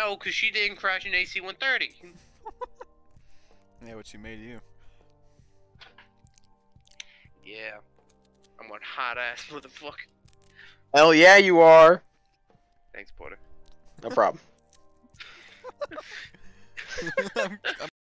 No, because she didn't crash an AC-130. Yeah, what she made you. Yeah. I'm one hot ass motherfucker. Hell yeah, you are. Thanks, Porter. No problem. I'm, I'm